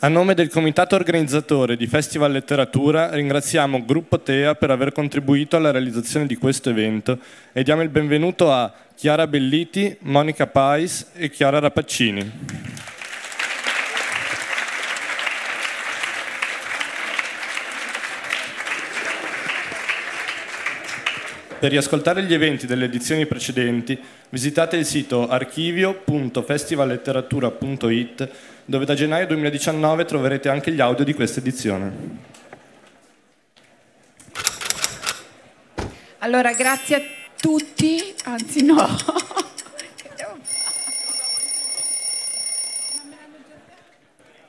A nome del comitato organizzatore di Festival Letteratura ringraziamo Gruppo Tea per aver contribuito alla realizzazione di questo evento e diamo il benvenuto a Chiara Belliti, Monica Pais e Chiara Rapaccini. Per riascoltare gli eventi delle edizioni precedenti visitate il sito archivio.festivalletteratura.it dove da gennaio 2019 troverete anche gli audio di questa edizione. Allora, grazie a tutti, anzi no.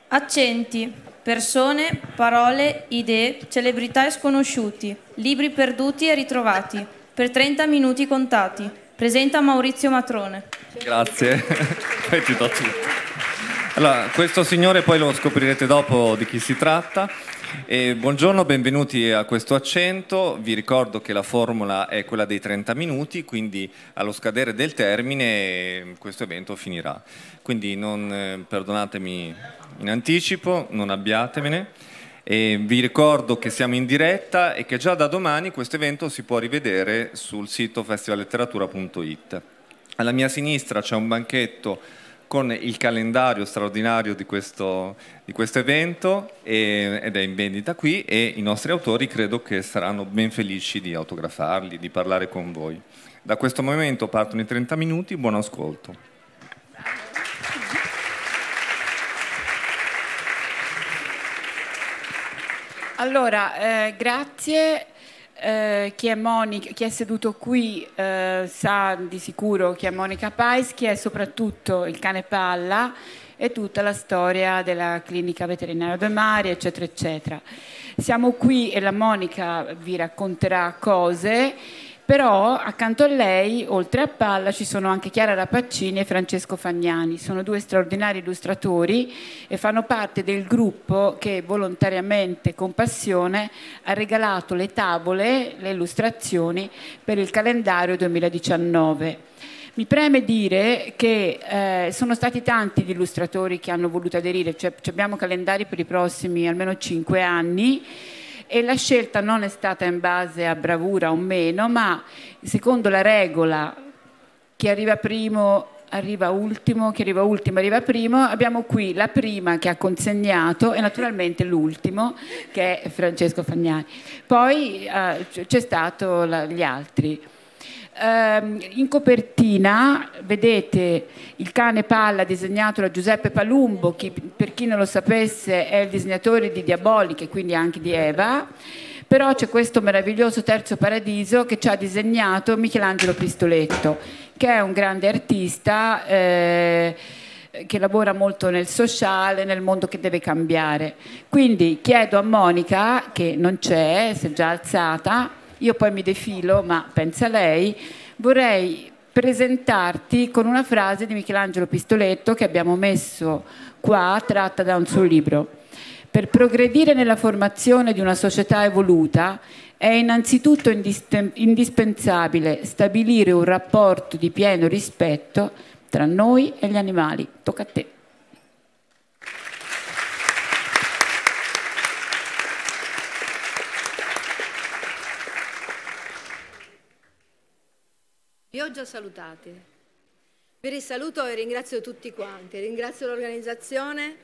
Accenti, persone, parole, idee, celebrità e sconosciuti, libri perduti e ritrovati, per 30 minuti contati. Presenta Maurizio Matrone. Grazie. Allora, questo signore poi lo scoprirete dopo di chi si tratta. E buongiorno, benvenuti a questo accento. Vi ricordo che la formula è quella dei 30 minuti, quindi allo scadere del termine questo evento finirà. Quindi non, eh, perdonatemi in anticipo, non abbiatemene. E vi ricordo che siamo in diretta e che già da domani questo evento si può rivedere sul sito festivalletteratura.it. Alla mia sinistra c'è un banchetto con il calendario straordinario di questo, di questo evento e, ed è in vendita qui e i nostri autori credo che saranno ben felici di autografarli, di parlare con voi. Da questo momento partono i 30 minuti, buon ascolto. Allora, eh, grazie eh, chi, è Monica, chi, è seduto qui eh, sa di sicuro chi è Monica Pais, chi è soprattutto il cane palla e tutta la storia della clinica veterinaria del mare, eccetera, eccetera. Siamo qui e la Monica vi racconterà cose però accanto a lei, oltre a Palla, ci sono anche Chiara Rapaccini e Francesco Fagnani. Sono due straordinari illustratori e fanno parte del gruppo che volontariamente, con passione, ha regalato le tavole, le illustrazioni per il calendario 2019. Mi preme dire che eh, sono stati tanti gli illustratori che hanno voluto aderire, cioè, abbiamo calendari per i prossimi almeno cinque anni e la scelta non è stata in base a bravura o meno, ma secondo la regola chi arriva primo arriva ultimo, chi arriva ultimo arriva primo, abbiamo qui la prima che ha consegnato e naturalmente l'ultimo che è Francesco Fagnani. Poi eh, c'è stato la, gli altri. Ehm, in copertina vedete il cane palla disegnato da Giuseppe Palumbo, che per chi non lo sapesse è il disegnatore di Diaboliche, quindi anche di Eva, però c'è questo meraviglioso terzo paradiso che ci ha disegnato Michelangelo Pistoletto, che è un grande artista. Eh, che lavora molto nel sociale, nel mondo che deve cambiare. Quindi chiedo a Monica, che non c'è, si è già alzata, io poi mi defilo, ma pensa lei, vorrei presentarti con una frase di Michelangelo Pistoletto che abbiamo messo qua, tratta da un suo libro. Per progredire nella formazione di una società evoluta è innanzitutto indispensabile stabilire un rapporto di pieno rispetto tra noi e gli animali. Tocca a te. Vi ho già salutati. Vi risaluto e ringrazio tutti quanti, ringrazio l'organizzazione.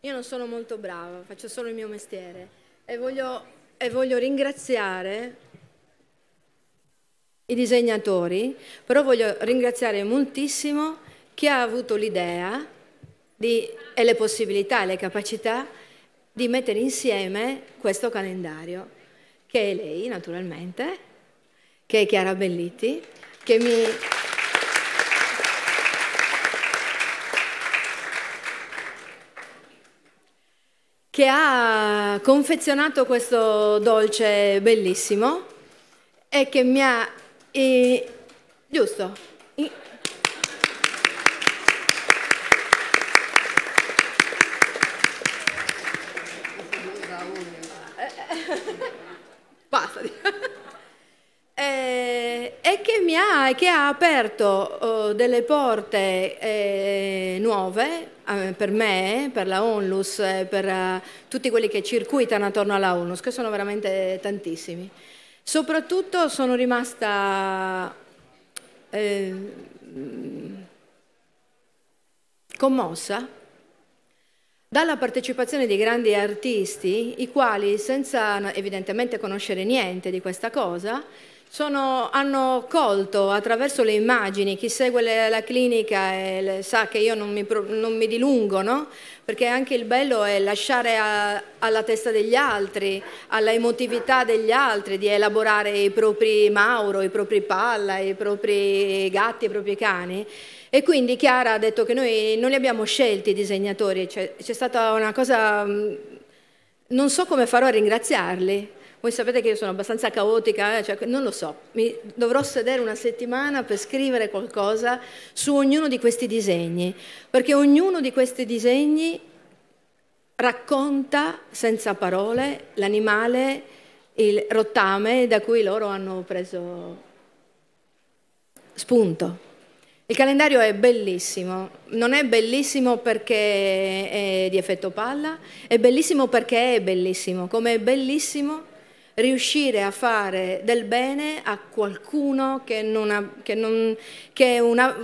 Io non sono molto brava, faccio solo il mio mestiere e voglio, e voglio ringraziare i disegnatori, però voglio ringraziare moltissimo chi ha avuto l'idea e le possibilità e le capacità di mettere insieme questo calendario, che è lei naturalmente, che è Chiara Belliti, che mi... che ha confezionato questo dolce bellissimo e che mi ha... Eh, giusto? Basta. Eh, e che, mi ha, che ha aperto oh, delle porte eh, nuove eh, per me, per la ONLUS, per uh, tutti quelli che circuitano attorno alla ONLUS, che sono veramente tantissimi. Soprattutto sono rimasta eh, commossa dalla partecipazione di grandi artisti, i quali, senza evidentemente conoscere niente di questa cosa, sono, hanno colto attraverso le immagini, chi segue le, la clinica le, sa che io non mi, non mi dilungo, no? perché anche il bello è lasciare a, alla testa degli altri, alla emotività degli altri, di elaborare i propri Mauro, i propri Palla, i propri gatti, i propri cani. E quindi Chiara ha detto che noi non li abbiamo scelti i disegnatori, c'è, c'è stata una cosa, mm, non so come farò a ringraziarli, voi sapete che io sono abbastanza caotica, eh? cioè, non lo so, mi dovrò sedere una settimana per scrivere qualcosa su ognuno di questi disegni, perché ognuno di questi disegni racconta senza parole l'animale, il rottame da cui loro hanno preso spunto. Il calendario è bellissimo, non è bellissimo perché è di effetto palla, è bellissimo perché è bellissimo, come è bellissimo riuscire a fare del bene a qualcuno che, non ha, che, non, che è una,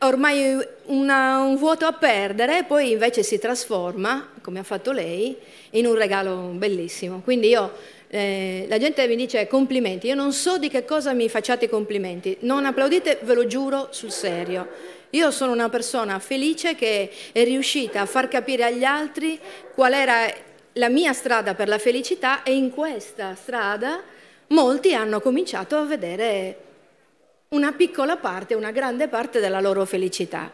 ormai una, un vuoto a perdere, poi invece si trasforma, come ha fatto lei, in un regalo bellissimo. Quindi io, eh, la gente mi dice complimenti, io non so di che cosa mi facciate complimenti, non applaudite, ve lo giuro sul serio. Io sono una persona felice che è riuscita a far capire agli altri qual era la mia strada per la felicità e in questa strada molti hanno cominciato a vedere una piccola parte, una grande parte della loro felicità.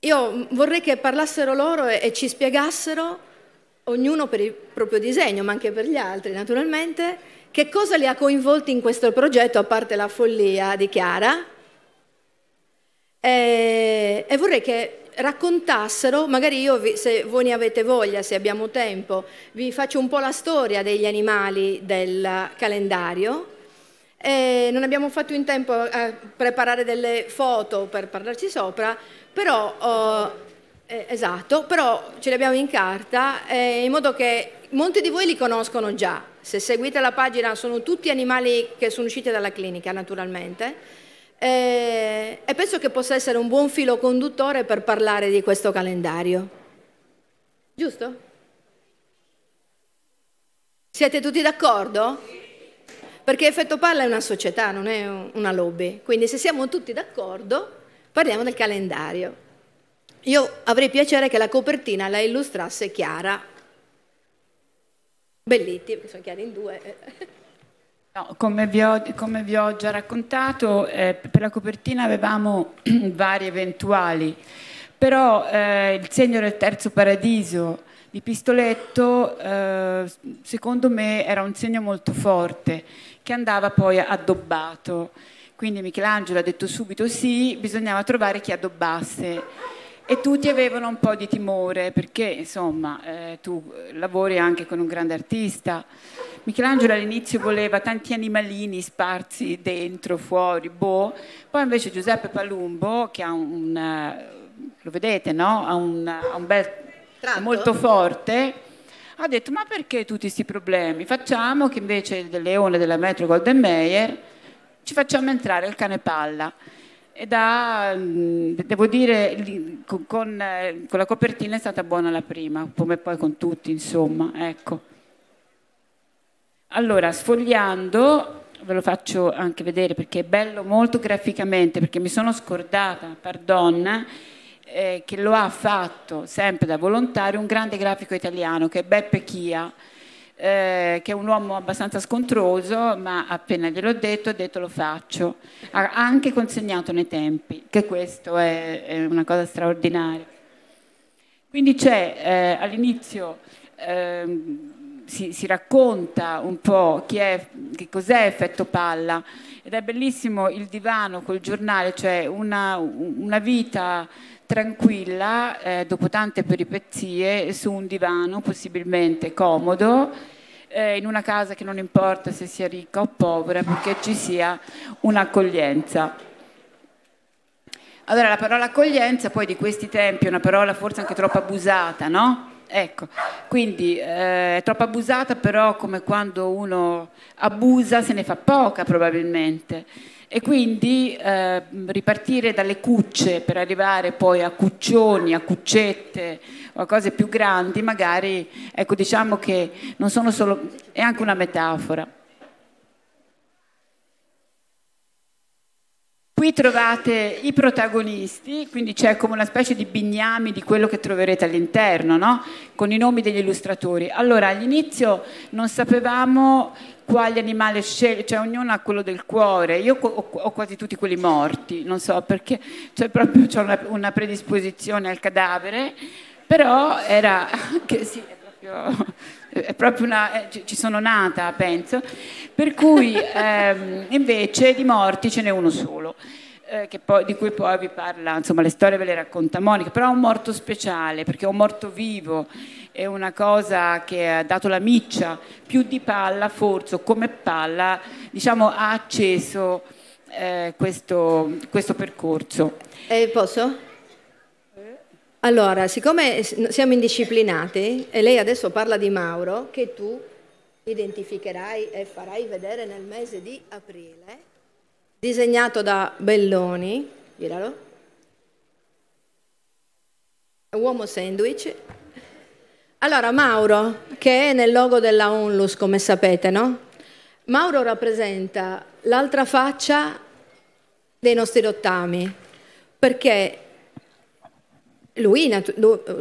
Io vorrei che parlassero loro e, ci spiegassero, ognuno per il proprio disegno, ma anche per gli altri naturalmente, che cosa li ha coinvolti in questo progetto, a parte la follia di Chiara. E vorrei che raccontassero, magari io, se voi ne avete voglia, se abbiamo tempo, vi faccio un po' la storia degli animali del calendario. Eh, non abbiamo fatto in tempo a preparare delle foto per parlarci sopra, però, eh, esatto, però ce le abbiamo in carta eh, in modo che molti di voi li conoscono già. Se seguite la pagina sono tutti animali che sono usciti dalla clinica, naturalmente eh, e penso che possa essere un buon filo conduttore per parlare di questo calendario. Giusto? Siete tutti d'accordo? Perché Effetto Palla è una società, non è una lobby. Quindi se siamo tutti d'accordo, parliamo del calendario. Io avrei piacere che la copertina la illustrasse Chiara Bellitti, perché sono chiari in due. Come, vi ho, come, vi ho, già raccontato, eh, per la copertina avevamo vari eventuali, però eh, il segno del terzo paradiso di Pistoletto eh, secondo me era un segno molto forte che andava poi addobbato. Quindi Michelangelo ha detto subito sì, bisognava trovare chi addobbasse e tutti avevano un po' di timore perché insomma eh, tu lavori anche con un grande artista Michelangelo all'inizio voleva tanti animalini sparsi dentro, fuori, boh. Poi invece Giuseppe Palumbo, che ha un, eh, lo vedete, no? Ha un, ha un bel, Tratto. molto forte, ha detto ma perché tutti questi problemi? Facciamo che invece del leone della Metro Golden Mayer ci facciamo entrare il cane palla. Da, devo dire, con, con, eh, con la copertina è stata buona la prima, come poi con tutti, insomma, ecco. Allora, sfogliando, ve lo faccio anche vedere perché è bello molto graficamente, perché mi sono scordata, pardon, eh, che lo ha fatto sempre da volontario un grande grafico italiano che è Beppe Chia, eh, che è un uomo abbastanza scontroso, ma appena gliel'ho detto, ha detto lo faccio. Ha anche consegnato nei tempi, che questo è, è una cosa straordinaria. Quindi c'è eh, all'inizio... Eh, si, si, racconta un po' è, che cos'è effetto palla ed è bellissimo il divano col giornale, cioè una, una vita tranquilla eh, dopo tante peripezie su un divano possibilmente comodo eh, in una casa che non importa se sia ricca o povera perché ci sia un'accoglienza. Allora, la parola accoglienza poi di questi tempi è una parola forse anche troppo abusata, no? Ecco, quindi eh, è troppo abusata, però come quando uno abusa se ne fa poca probabilmente. E quindi eh, ripartire dalle cucce per arrivare poi a cuccioni, a cuccette o a cose più grandi, magari, ecco, diciamo che non sono solo, è anche una metafora. Qui trovate i protagonisti, quindi c'è come una specie di bignami di quello che troverete all'interno, no? con i nomi degli illustratori. Allora, all'inizio non sapevamo quali animali scegliere, cioè ognuno ha quello del cuore. Io ho, quasi tutti quelli morti, non so perché, cioè proprio ho una, una predisposizione al cadavere, però era anche sì, è proprio, è proprio una, eh, ci sono nata, penso, per cui ehm, invece di morti ce n'è uno solo. Eh, poi, di cui poi vi parla, insomma le storie ve le racconta Monica, però è un morto speciale perché è un morto vivo, è una cosa che ha dato la miccia più di palla, forse come palla, diciamo ha acceso eh, questo, questo, percorso. Eh, posso? Allora, siccome siamo indisciplinati e lei adesso parla di Mauro, che tu identificherai e farai vedere nel mese di aprile, disegnato da Belloni, giralo, uomo sandwich. Allora, Mauro, che è nel logo della Onlus, come sapete, no? Mauro rappresenta l'altra faccia dei nostri rottami, perché lui,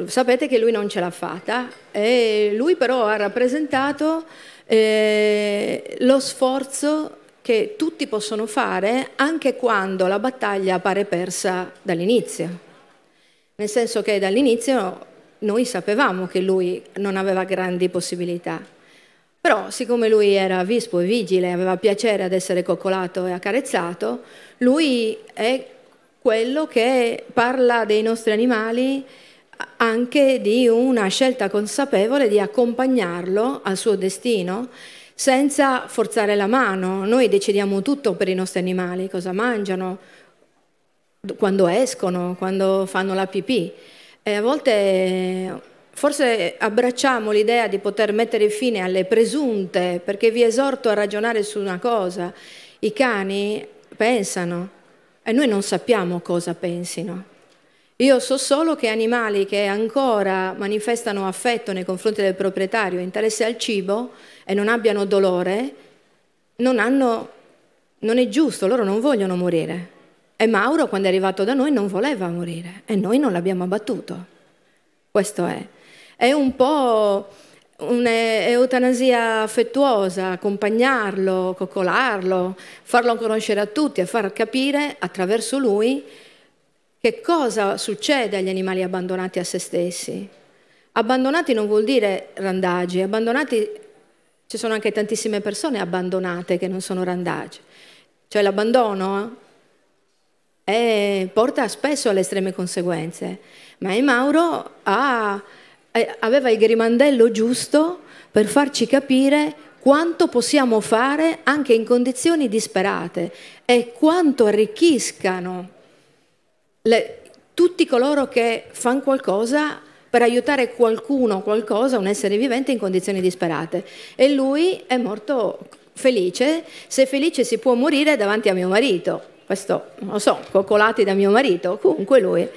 sapete che lui non ce l'ha fatta, e lui però ha rappresentato eh, lo sforzo che tutti possono fare anche quando la battaglia appare persa dall'inizio. Nel senso che dall'inizio noi sapevamo che lui non aveva grandi possibilità. Però siccome lui era vispo e vigile, aveva piacere ad essere coccolato e accarezzato, lui è quello che parla dei nostri animali anche di una scelta consapevole di accompagnarlo al suo destino senza forzare la mano. Noi decidiamo tutto per i nostri animali, cosa mangiano, quando escono, quando fanno la pipì. E a volte forse abbracciamo l'idea di poter mettere fine alle presunte, perché vi esorto a ragionare su una cosa. I cani pensano e noi non sappiamo cosa pensino. Io so solo che animali che ancora manifestano affetto nei confronti del proprietario, interesse al cibo e non abbiano dolore, non, hanno, non è giusto, loro non vogliono morire. E Mauro quando è arrivato da noi non voleva morire e noi non l'abbiamo abbattuto. Questo è. È un po' un'eutanasia affettuosa, accompagnarlo, coccolarlo, farlo conoscere a tutti e far capire attraverso lui che cosa succede agli animali abbandonati a se stessi? Abbandonati non vuol dire randagi, abbandonati ci sono anche tantissime persone abbandonate che non sono randagi. Cioè l'abbandono è, porta spesso alle estreme conseguenze, ma Mauro ha, aveva il grimandello giusto per farci capire quanto possiamo fare anche in condizioni disperate e quanto arricchiscano le, tutti coloro che fanno qualcosa per aiutare qualcuno, qualcosa, un essere vivente in condizioni disperate. E lui è morto felice, se felice si può morire davanti a mio marito, questo non lo so, coccolati da mio marito, comunque lui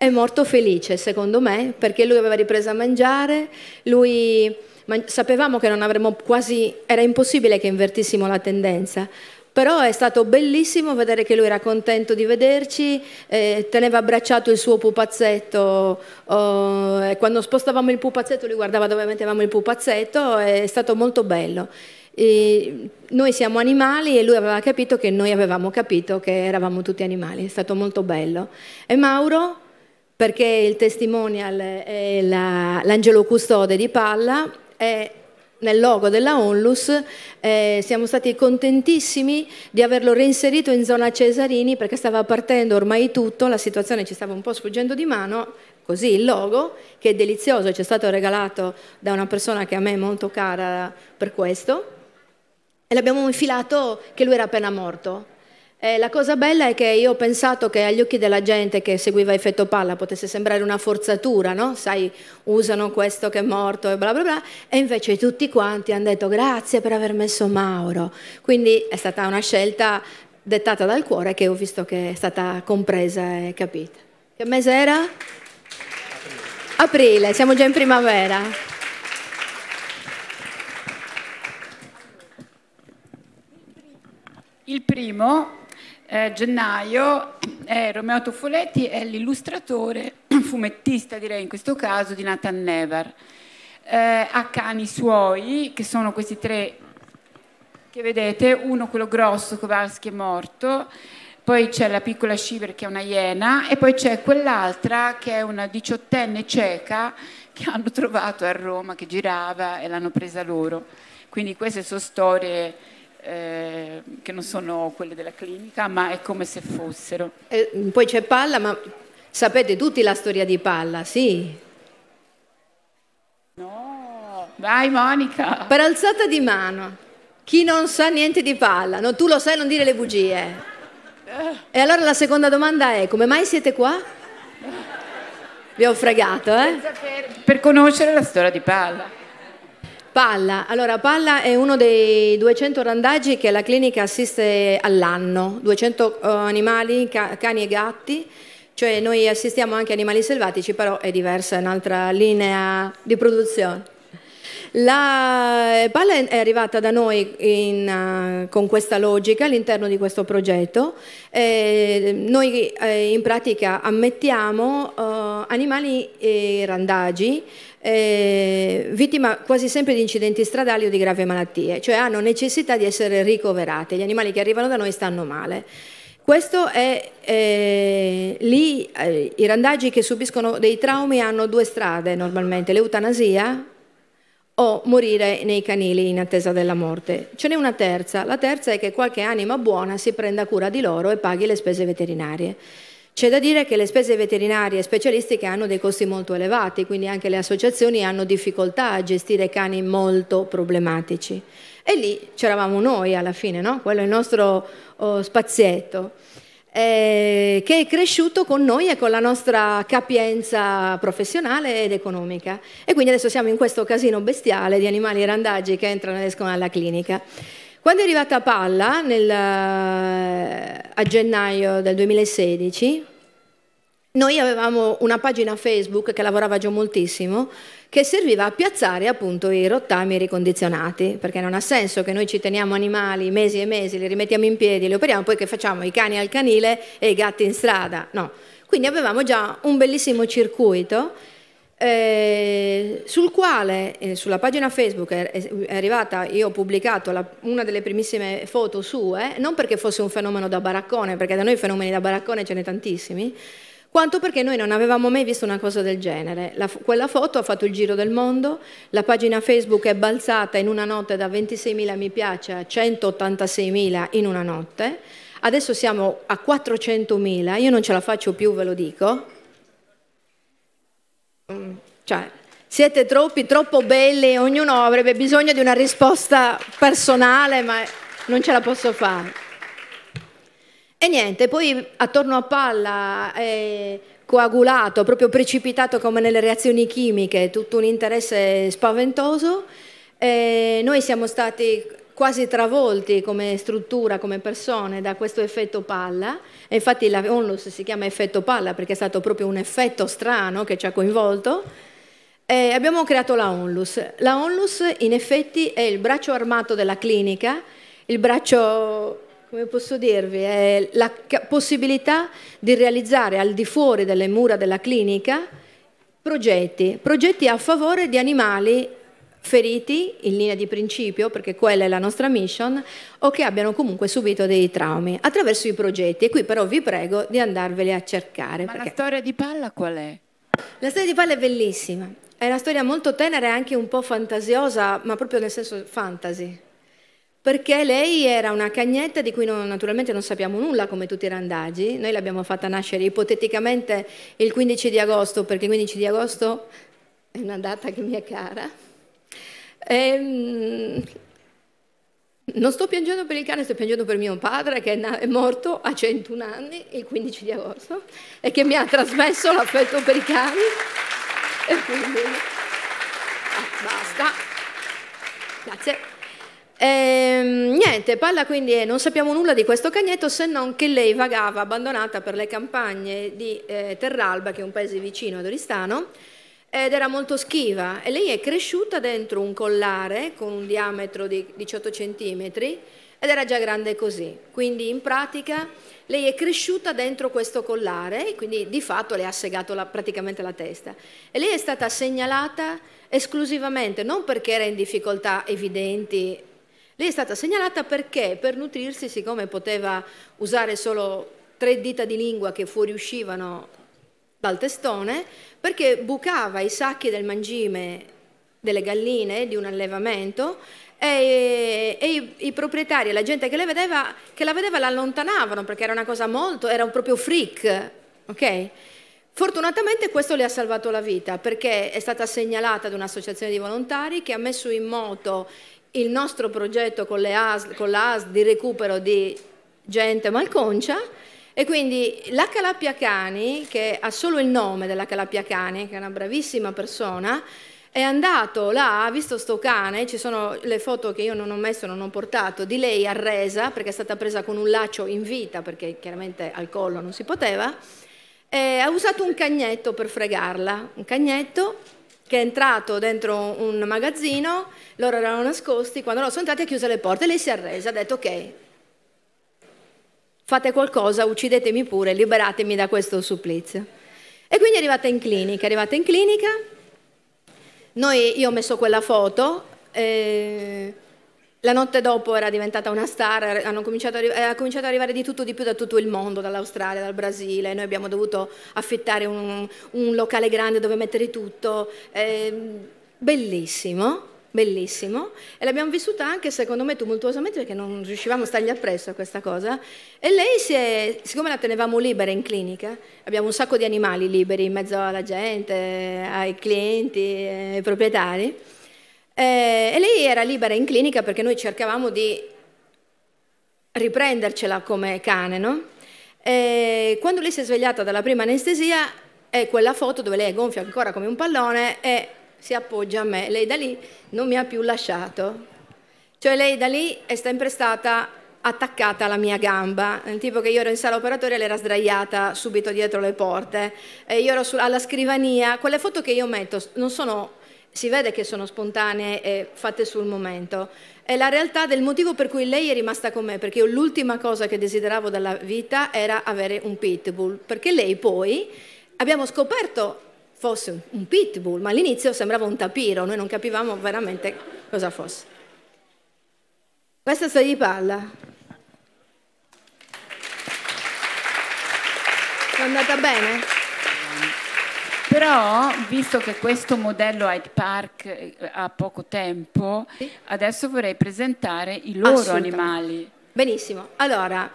è morto felice secondo me perché lui aveva ripreso a mangiare, lui sapevamo che non avremmo quasi, era impossibile che invertissimo la tendenza, però è stato bellissimo vedere che lui era contento di vederci, eh, teneva abbracciato il suo pupazzetto oh, e quando spostavamo il pupazzetto lui guardava dove mettevamo il pupazzetto, è stato molto bello. E noi siamo animali e lui aveva capito che noi avevamo capito che eravamo tutti animali, è stato molto bello. E Mauro, perché il testimonial è la, l'angelo custode di Palla, è nel logo della Onlus, eh, siamo stati contentissimi di averlo reinserito in zona Cesarini perché stava partendo ormai tutto, la situazione ci stava un po' sfuggendo di mano, così il logo, che è delizioso, ci è stato regalato da una persona che a me è molto cara per questo, e l'abbiamo infilato che lui era appena morto. E la cosa bella è che io ho pensato che agli occhi della gente che seguiva effetto palla potesse sembrare una forzatura, no? Sai, usano questo che è morto e bla bla bla, e invece tutti quanti hanno detto grazie per aver messo Mauro. Quindi è stata una scelta dettata dal cuore che ho visto che è stata compresa e capita. Che mese era? Aprile, siamo già in primavera. Il primo eh, gennaio è Romeo Toffoletti, è l'illustratore, fumettista direi in questo caso, di Nathan Never. Eh, ha cani suoi, che sono questi tre che vedete, uno quello grosso, Kowalski è morto, poi c'è la piccola Shiver che è una iena e poi c'è quell'altra che è una diciottenne cieca che hanno trovato a Roma, che girava e l'hanno presa loro. Quindi queste sono storie eh, che non sono quelle della clinica, ma è come se fossero. E poi c'è Palla, ma sapete tutti la storia di Palla, sì? No, vai Monica. Per alzata di mano, chi non sa niente di Palla, no, tu lo sai, non dire le bugie. E allora la seconda domanda è, come mai siete qua? Vi ho fregato, eh? Per conoscere la storia di Palla. Palla, allora Palla è uno dei 200 randaggi che la clinica assiste all'anno, 200 uh, animali, ca- cani e gatti, cioè noi assistiamo anche animali selvatici, però è diversa, è un'altra linea di produzione. La Palla è arrivata da noi in, uh, con questa logica all'interno di questo progetto. Eh, noi eh, in pratica ammettiamo uh, animali randagi eh, vittima quasi sempre di incidenti stradali o di gravi malattie, cioè hanno necessità di essere ricoverati. Gli animali che arrivano da noi stanno male. Questo è eh, lì eh, i randaggi che subiscono dei traumi hanno due strade normalmente, l'eutanasia o morire nei canili in attesa della morte. Ce n'è una terza, la terza è che qualche anima buona si prenda cura di loro e paghi le spese veterinarie. C'è da dire che le spese veterinarie specialistiche hanno dei costi molto elevati, quindi anche le associazioni hanno difficoltà a gestire cani molto problematici. E lì c'eravamo noi alla fine, no? quello è il nostro oh, spazietto, eh, che è cresciuto con noi e con la nostra capienza professionale ed economica. E quindi adesso siamo in questo casino bestiale di animali randaggi che entrano ed escono dalla clinica. Quando è arrivata Palla nel, a gennaio del 2016, noi avevamo una pagina Facebook che lavorava già moltissimo, che serviva a piazzare appunto i rottami ricondizionati, perché non ha senso che noi ci teniamo animali mesi e mesi, li rimettiamo in piedi, li operiamo, poi che facciamo i cani al canile e i gatti in strada. No. Quindi avevamo già un bellissimo circuito eh, sul quale eh, sulla pagina Facebook è, arrivata, io ho pubblicato la, una delle primissime foto sue, non perché fosse un fenomeno da baraccone, perché da noi fenomeni da baraccone ce ne tantissimi, quanto perché noi non avevamo mai visto una cosa del genere. La, quella foto ha fatto il giro del mondo, la pagina Facebook è balzata in una notte da 26.000 mi piace a 186.000 in una notte, adesso siamo a 400.000, io non ce la faccio più, ve lo dico, Mm, cioè, siete troppi, troppo belli, ognuno avrebbe bisogno di una risposta personale, ma non ce la posso fare. E niente, poi attorno a palla è coagulato, proprio precipitato come nelle reazioni chimiche, tutto un interesse spaventoso. E noi siamo stati quasi travolti come struttura, come persone da questo effetto palla. E infatti la onlus si chiama effetto palla perché è stato proprio un effetto strano che ci ha coinvolto. E abbiamo creato la onlus. La onlus in effetti è il braccio armato della clinica, il braccio come posso dirvi, è la possibilità di realizzare al di fuori delle mura della clinica progetti, progetti a favore di animali feriti in linea di principio, perché quella è la nostra mission, o che abbiano comunque subito dei traumi attraverso i progetti. E qui però vi prego di andarveli a cercare. Ma perché... la storia di Palla qual è? La storia di Palla è bellissima, è una storia molto tenera e anche un po' fantasiosa, ma proprio nel senso fantasy. Perché lei era una cagnetta di cui non, naturalmente non sappiamo nulla come tutti i randagi, noi l'abbiamo fatta nascere ipoteticamente il 15 di agosto, perché il 15 di agosto è una data che mi è cara, Ehm, Non sto piangendo per il cane, sto piangendo per mio padre che è morto a 101 anni il 15 di agosto e che mi ha trasmesso l'affetto per i cani. E quindi... Ah, basta. Grazie. Ehm, niente, Palla quindi è, non sappiamo nulla di questo cagnetto se non che lei vagava abbandonata per le campagne di eh, Terralba, che è un paese vicino ad Oristano, ed era molto schiva e lei è cresciuta dentro un collare con un diametro di 18 cm ed era già grande così. Quindi in pratica lei è cresciuta dentro questo collare e quindi di fatto le ha segato la, praticamente la testa. E lei è stata segnalata esclusivamente non perché era in difficoltà evidenti, lei è stata segnalata perché per nutrirsi, siccome poteva usare solo tre dita di lingua che fuoriuscivano dal testone perché bucava i sacchi del mangime delle galline di un allevamento e, e i, i, proprietari la gente che, vedeva, che, la vedeva la allontanavano perché era una cosa molto, era un proprio freak, ok? Fortunatamente questo le ha salvato la vita perché è stata segnalata ad un'associazione di volontari che ha messo in moto il nostro progetto con, AS, con la AS di recupero di gente malconcia e quindi la Calapia Cani, che ha solo il nome della Calapia Cani, che è una bravissima persona, è andato là, ha visto sto cane, ci sono le foto che io non ho messo, non ho portato, di lei arresa, perché è stata presa con un laccio in vita, perché chiaramente al collo non si poteva, ha usato un cagnetto per fregarla, un cagnetto che è entrato dentro un magazzino, loro erano nascosti, quando loro sono entrati ha chiuso le porte, lei si è arresa, ha detto ok, fate qualcosa, uccidetemi pure, liberatemi da questo supplizio. E quindi è arrivata in clinica, è arrivata in clinica, noi, io ho messo quella foto, eh, la notte dopo era diventata una star, hanno cominciato a, ha cominciato ad arrivare di tutto di più da tutto il mondo, dall'Australia, dal Brasile, noi abbiamo dovuto affittare un, un locale grande dove mettere tutto, eh, bellissimo bellissimo. E l'abbiamo vissuta anche secondo me tumultuosamente perché non riuscivamo a stargli appresso a questa cosa. E lei si è, siccome la tenevamo libera in clinica abbiamo un sacco di animali liberi in mezzo alla gente ai clienti ai proprietari eh, e lei era libera in clinica perché noi cercavamo di riprendercela come cane no? E quando lei si è svegliata dalla prima anestesia è quella foto dove lei è gonfia ancora come un pallone e si appoggia a me. Lei da lì non mi ha più lasciato. Cioè lei da lì è sempre stata attaccata alla mia gamba, il tipo che io ero in sala operatoria, lei era sdraiata subito dietro le porte, e io ero alla scrivania, quelle foto che io metto non sono, si vede che sono spontanee e fatte sul momento, è la realtà del motivo per cui lei è rimasta con me, perché io l'ultima cosa che desideravo dalla vita era avere un pitbull, perché lei poi abbiamo scoperto fosse un pitbull, ma all'inizio sembrava un tapiro, noi non capivamo veramente cosa fosse. Questa storia di palla. È andata bene? Però, visto che questo modello Hyde Park eh, ha poco tempo, sì? adesso vorrei presentare i loro animali. Benissimo. Allora,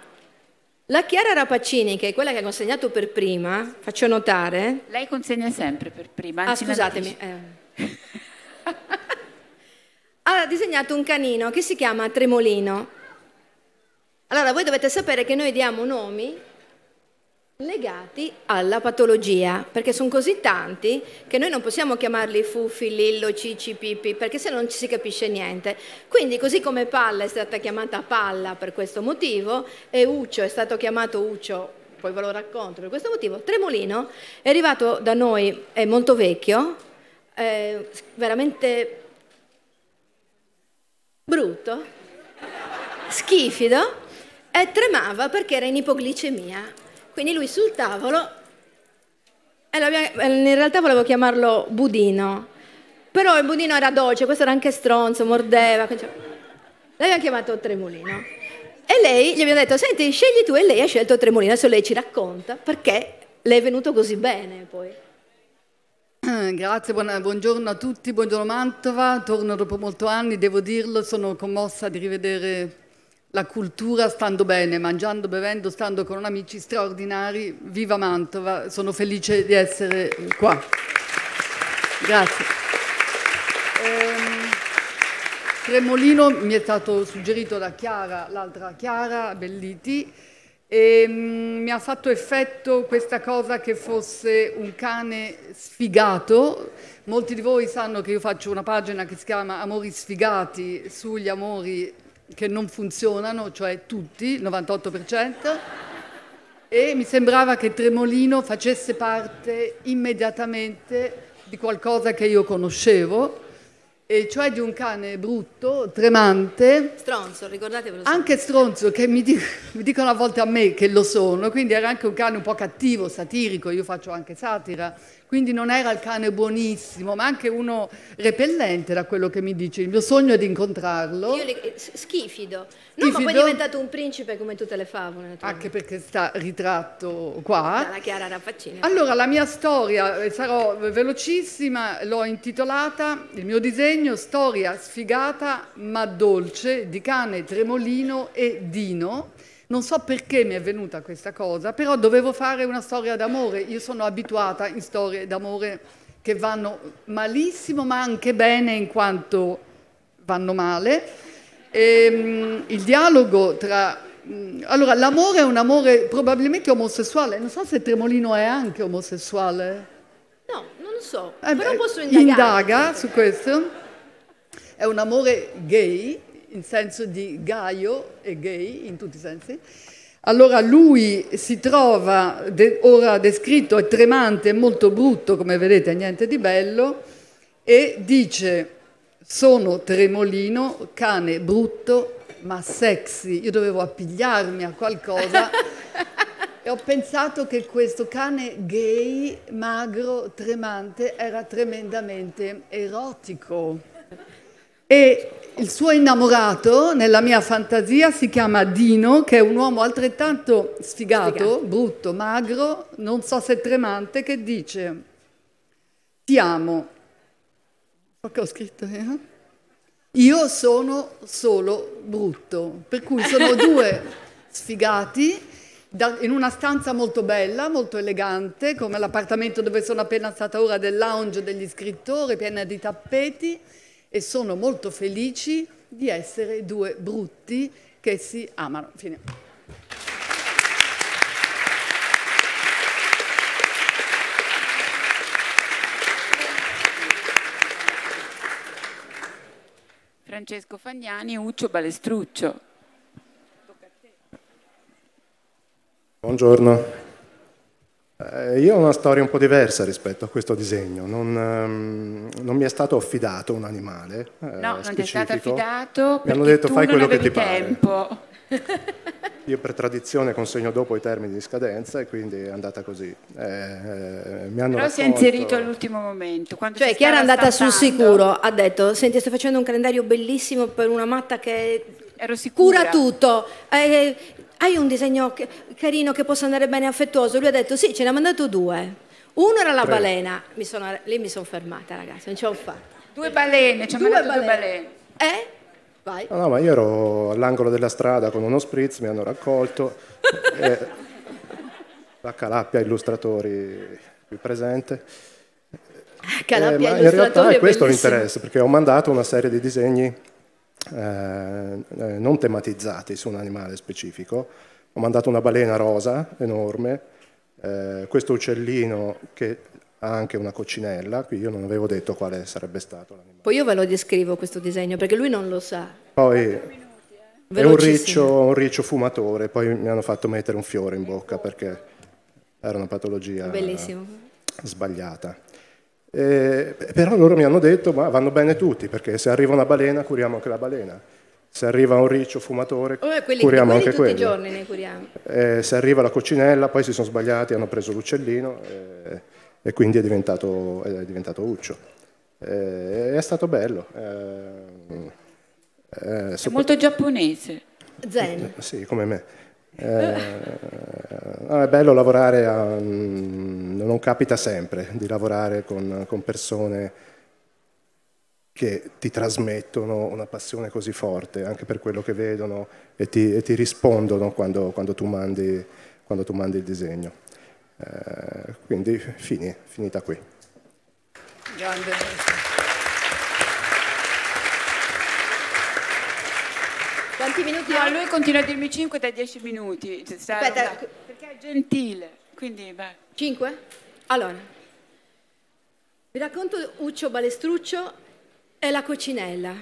la Chiara Rapaccini, che è quella che ha consegnato per prima, faccio notare. Lei consegna sempre per prima. Ah, scusatemi. Eh. ha disegnato un canino che si chiama Tremolino. Allora, voi dovete sapere che noi diamo nomi legati alla patologia, perché sono così tanti che noi non possiamo chiamarli Fuffi, Lillo, Cici, Pipi, perché se no non ci si capisce niente. Quindi così come Palla è stata chiamata Palla per questo motivo e Uccio è stato chiamato Uccio, poi ve lo racconto per questo motivo, Tremolino è arrivato da noi, è molto vecchio, è veramente brutto, schifido e tremava perché era in ipoglicemia quindi lui sul tavolo, in realtà volevo chiamarlo Budino, però il Budino era dolce, questo era anche stronzo, mordeva. L'abbiamo chiamato Tremolino. E lei gli abbiamo detto, senti, scegli tu, e lei ha scelto Tremolino. Adesso lei ci racconta perché le è venuto così bene poi. Grazie, buongiorno a tutti, buongiorno Mantova, torno dopo molti anni, devo dirlo, sono commossa di rivedere la cultura stando bene, mangiando, bevendo, stando con amici straordinari. Viva Mantova, sono felice di essere qua. Grazie. Ehm, Tremolino mi è stato suggerito da Chiara, l'altra Chiara Belliti, e mm, mi ha fatto effetto questa cosa che fosse un cane sfigato. Molti di voi sanno che io faccio una pagina che si chiama Amori sfigati sugli amori che non funzionano, cioè tutti, il 98%, e mi sembrava che Tremolino facesse parte immediatamente di qualcosa che io conoscevo e cioè di un cane brutto, tremante. Stronzo, ricordatevelo. Anche stronzo, che mi, dic- mi, dicono a volte a me che lo sono, quindi era anche un cane un po' cattivo, satirico, io faccio anche satira, quindi non era il cane buonissimo, ma anche uno repellente da quello che mi dice. Il mio sogno è di incontrarlo. Io le, schifido. No, ma poi è diventato un principe come tutte le favole. Anche perché sta ritratto qua. Dalla Chiara Rapaccini. Allora, la mia storia, eh, sarò velocissima, l'ho intitolata, il mio disegno, Storia sfigata ma dolce di cane Tremolino e Dino non so perché mi è venuta questa cosa, però dovevo fare una storia d'amore. Io sono abituata in storie d'amore che vanno malissimo, ma anche bene in quanto vanno male. E, um, il dialogo tra... Um, allora, l'amore è un amore probabilmente omosessuale. Non so se Tremolino è anche omosessuale. No, non lo so, eh, però posso indagare. Indaga su questo. È un amore gay, in senso di gaio e gay, in tutti i sensi. Allora lui si trova, de, ora descritto, è tremante, è molto brutto, come vedete, niente di bello, e dice, sono tremolino, cane brutto, ma sexy. Io dovevo appigliarmi a qualcosa e ho pensato che questo cane gay, magro, tremante, era tremendamente erotico. E il suo innamorato, nella mia fantasia, si chiama Dino, che è un uomo altrettanto sfigato, sfigato. brutto, magro, non so se tremante, che dice ti amo. Che ho scritto eh? Io sono solo brutto, per cui sono due sfigati in una stanza molto bella, molto elegante, come l'appartamento dove sono appena stata ora del lounge degli scrittori, piena di tappeti e sono molto felici di essere due brutti che si amano. Fine. Francesco Fagnani e Uccio Balestruccio. Buongiorno. Eh, io ho una storia un po' diversa rispetto a questo disegno, non, um, non mi è stato affidato un animale. Eh, no, non ti è stato affidato mi hanno detto fai quello che ti tempo. pare. Io per tradizione consegno dopo i termini di scadenza e quindi è andata così. Eh, eh, mi hanno Però raccolto... si è inserito all'ultimo momento. Cioè, Chiara è andata sul sicuro, ha detto, senti sto facendo un calendario bellissimo per una matta che cura tutto. Eh, hai un disegno carino che possa andare bene affettuoso? Lui ha detto sì, ce ne ha mandato due. Uno era la Prego. balena, mi sono, lì mi sono fermata ragazzi, non ce l'ho fatta. Due balene, ci ha mandato balene. due balene. Eh? Vai. No, no, ma io ero all'angolo della strada con uno spritz, mi hanno raccolto. eh, la Calappia Illustratori qui presente. Calappia eh, in realtà è questo l'interesse, perché ho mandato una serie di disegni eh, eh, non tematizzati su un animale specifico. Ho mandato una balena rosa enorme, eh, questo uccellino che ha anche una coccinella, qui io non avevo detto quale sarebbe stato l'animale. Poi io ve lo descrivo questo disegno perché lui non lo sa. Poi è un riccio, un riccio fumatore, poi mi hanno fatto mettere un fiore in bocca perché era una patologia Bellissimo. sbagliata. Eh, però loro mi hanno detto, ma vanno bene tutti, perché se arriva una balena curiamo anche la balena. Se arriva un riccio fumatore, oh, quelli, curiamo quelli anche quello. Tutti i giorni ne curiamo. Eh, se arriva la coccinella, poi si sono sbagliati, hanno preso l'uccellino eh, e quindi è diventato, è diventato Uccio. Eh, è stato bello. Eh, eh, è molto giapponese. Zen. Sì, come me. Eh, è bello lavorare, a, mm, non capita sempre di lavorare con, con, persone che ti trasmettono una passione così forte, anche per quello che vedono e ti, e ti rispondono quando, quando, tu mandi, quando, tu mandi, il disegno. Eh, quindi fini, finita qui. Grande. Quanti minuti No, ho? lui continua a dirmi 5 dai 10 minuti. Cioè, Aspetta. Perché è gentile. Quindi, beh. Cinque? Allora, vi racconto Uccio Balestruccio e la coccinella.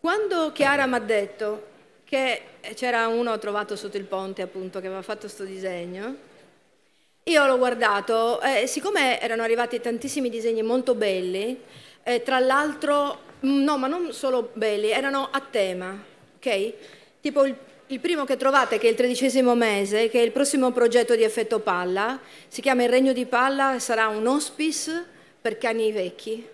Quando Chiara mi ha detto che c'era uno trovato sotto il ponte, appunto, che aveva fatto questo disegno, io l'ho guardato e siccome erano arrivati tantissimi disegni molto belli, eh, tra l'altro, mm, no, ma non solo belli, erano a tema, ok? Tipo il, il primo che trovate, che è il tredicesimo mese, che è il prossimo progetto di Effetto Palla, si chiama Il Regno di Palla, sarà un hospice per cani vecchi.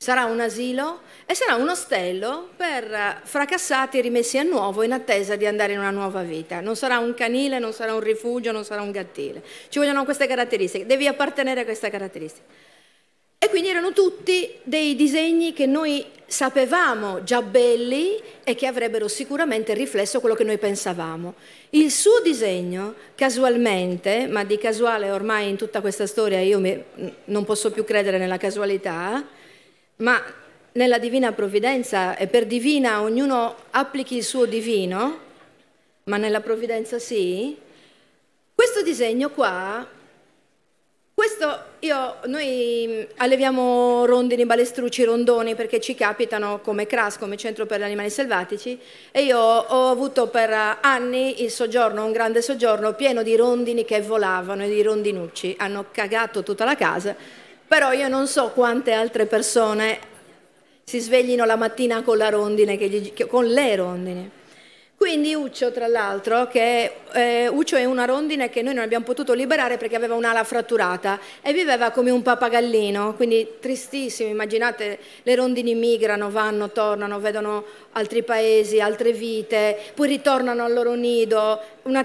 Sarà un asilo e sarà un ostello per fracassati rimessi a nuovo in attesa di andare in una nuova vita. Non sarà un canile, non sarà un rifugio, non sarà un gattile. Ci vogliono queste caratteristiche, devi appartenere a queste caratteristiche. Quindi erano tutti dei disegni che noi sapevamo già belli e che avrebbero sicuramente riflesso quello che noi pensavamo. Il suo disegno, casualmente, ma di casuale ormai in tutta questa storia io mi- non posso più credere nella casualità, ma nella divina provvidenza e per divina ognuno applichi il suo divino, ma nella provvidenza sì, questo disegno qua, questo io, noi alleviamo rondini, balestrucci, rondoni perché ci capitano come CRAS, come Centro per gli Animali Selvatici e io ho avuto per anni il soggiorno, un grande soggiorno pieno di rondini che volavano e di rondinucci, hanno cagato tutta la casa, però io non so quante altre persone si sveglino la mattina con rondine, gli- con le rondini. Quindi Uccio, tra l'altro, che eh, Uccio è una rondine che noi non abbiamo potuto liberare perché aveva un'ala fratturata e viveva come un papagallino, quindi tristissimo. Immaginate, le rondini migrano, vanno, tornano, vedono altri paesi, altre vite, poi ritornano al loro nido, una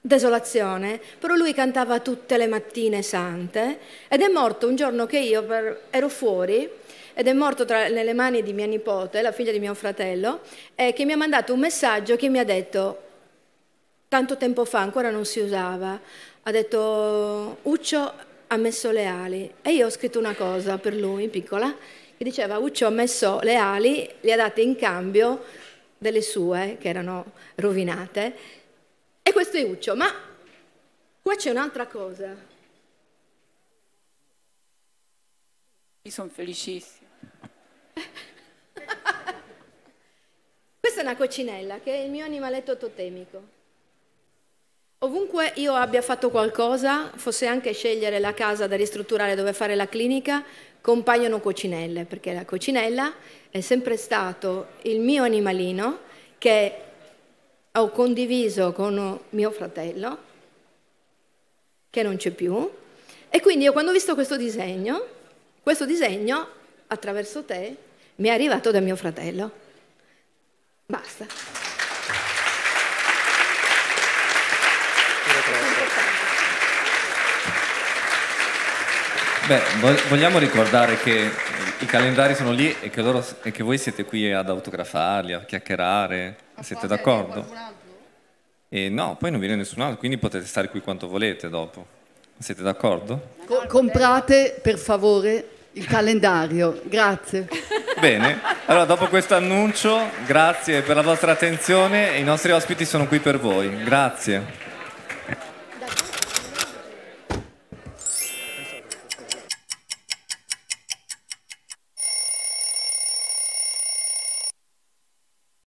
desolazione. Però lui cantava tutte le mattine sante ed è morto un giorno che io per- ero fuori ed è morto tra- nelle mani di mia nipote, la figlia di mio fratello, eh, che mi ha mandato un messaggio che mi ha detto, tanto tempo fa, ancora non si usava, ha detto Uccio ha messo le ali e io ho scritto una cosa per lui, piccola, che diceva Uccio ha messo le ali, le ha date in cambio delle sue, che erano rovinate, e questo è Uccio, ma qua c'è un'altra cosa. Io sono felicissima. Questa è una coccinella che è il mio animaletto totemico. Ovunque io abbia fatto qualcosa, fosse anche scegliere la casa da ristrutturare dove fare la clinica, compaiono coccinelle, perché la coccinella è sempre stato il mio animalino che ho condiviso con mio fratello, che non c'è più, e quindi io quando ho visto questo disegno, questo disegno, attraverso te, mi è arrivato da mio fratello. Basta. Beh, vo- vogliamo ricordare che i calendari sono lì e che, loro- e che voi siete qui ad autografarli, a chiacchierare. Siete d'accordo? E no, poi non viene nessun altro, quindi potete stare qui quanto volete dopo. Siete d'accordo? Co- comprate per favore il calendario, grazie. Bene, allora dopo questo annuncio, grazie per la vostra attenzione e i nostri ospiti sono qui per voi. Grazie.